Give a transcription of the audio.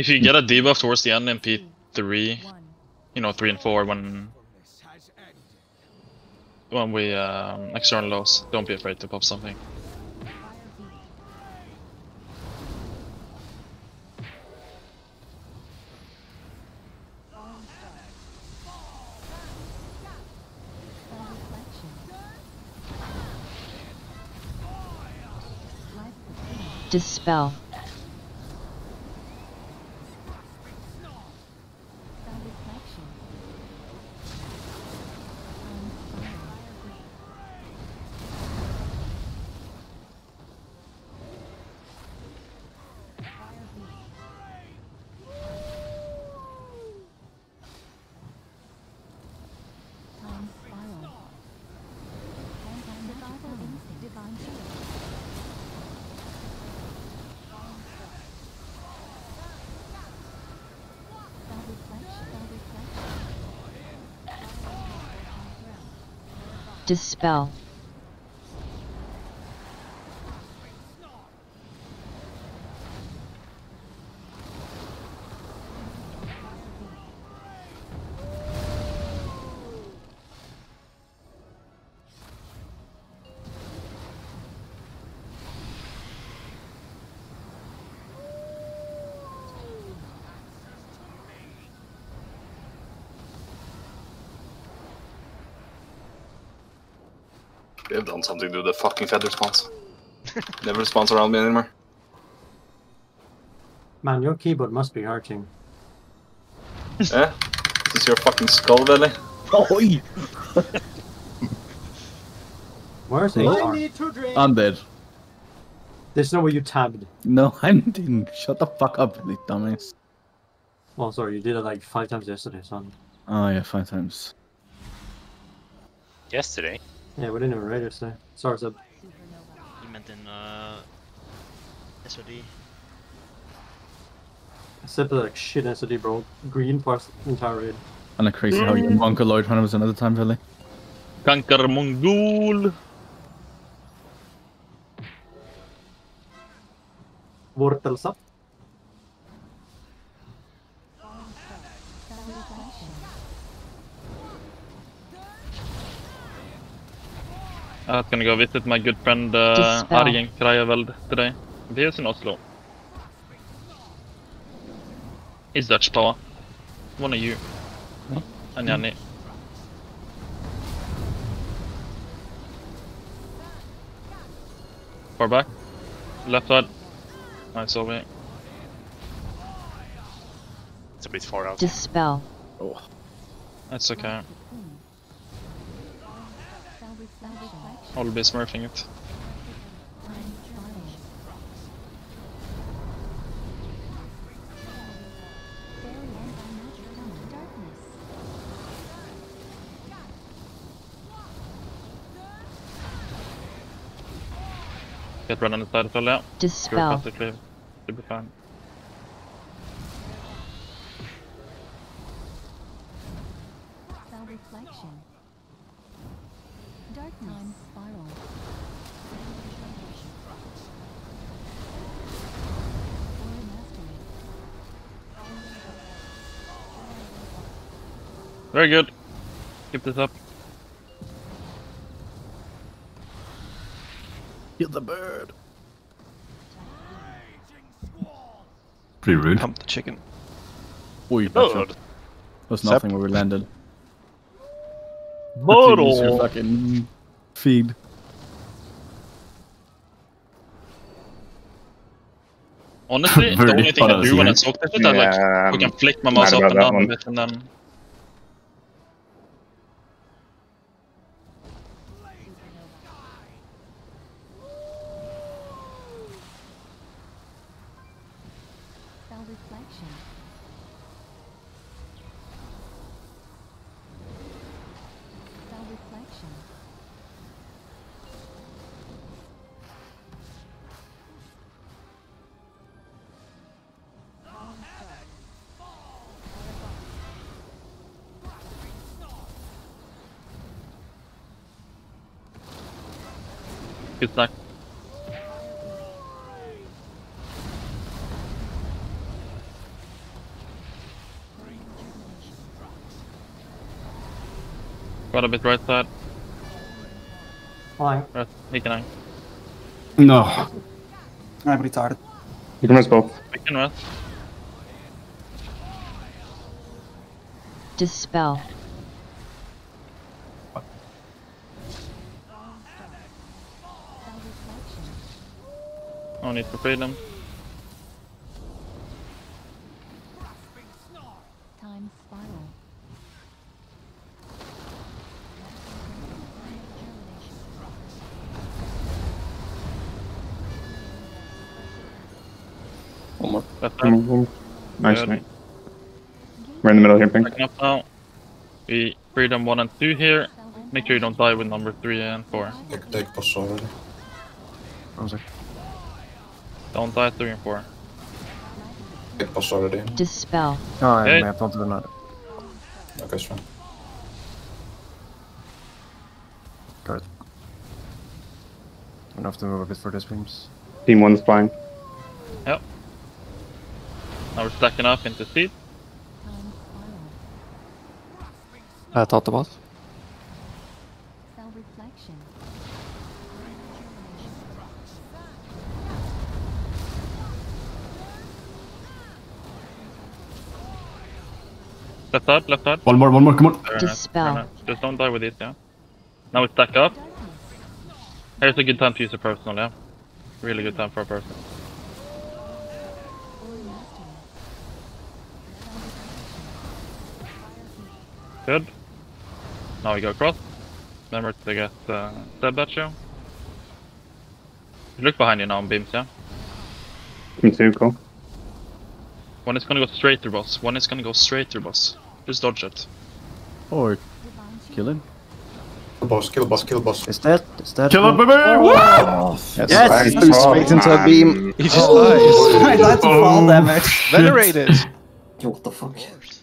If you get a debuff towards the end in P3, you know, 3 and 4 when when we um, external loss, don't be afraid to pop something. Dispel. Dispel. We have done something to the fucking feather spawns. Never spawns around me anymore. Man, your keyboard must be hurting. eh? Is this your fucking skull belly? Oi! Where's Hey. HR? I'm dead. There's no way you tabbed. No, I didn't. Shut the fuck up, you dumbass. Oh, sorry, you did it like five times yesterday, son. Oh yeah, five times. Yesterday? Yeah, we didn't even raid yesterday. Sorry, Seb. You meant in uh, SOD. Seb played like shit SOD, bro. Green for the entire raid. And like crazy how you monk Lloyd when it was another time, Philly. Kankar Mongol! Vortelsa. I was gonna go visit my good friend uh, Arjen Krajeveld today. He is in Oslo. He's Dutch power. One of you. And Jenny. Far back. Left side. Nice over. It's a bit far out. Dispel. Oh. That's okay. I'll be smurfing it. Get run on the side as well, yeah. You're Dispel. faster clear. Should be fine. Very good. Keep this up. Get the bird. Pretty rude. Pump the chicken. Oi, Oh, that was nothing where we landed. Bottle. Use your fucking feed. Honestly, the Very only thing I fun, do when I isn't talk this is that like Yeah, we can flick my mouse up and that down a bit and then good gesagt Got a bit right side. Why? Right, he can hang. No. I'm retarded. You can rest both. I can rest. Dispel. No need for freedom. Time spiral. One more. Left One more. side. One more. Nice, Good. nice. We're in the middle here, pink. Backing up now. We freedom 1 and 2 here. Make sure you don't die with number 3 and 4. Take, take boss already. Don't die 3 and 4. Take boss already. Dispel. Ja, Okej. men jag tar inte den här. Okay, strong. Got it. I'm gonna have to move a bit for this beams. Team one's flying. Yep. Now we're stacking up into seat. I. Uh, thought about. Cell Left side, left side. One more, one more, come on. Very nice, Dispel. very nice. Just don't die with it, yeah. Now we stack up. Here's a good time to use a personal, yeah. Really good time for a person. Good. Now we go across. Remember to get uh, stab at you. Look behind you now on beams, yeah? Team two, go. One is gonna go straight through boss. One is gonna go straight through boss. Just dodge it. Or kill him. Kill boss, kill boss, kill boss. Is that? Is that? Kill him, baby! Oh, yes. Nice. Two straight into a beam. He just oh, I died to fall damage. Venerated! Yo, What the fuck? Of course.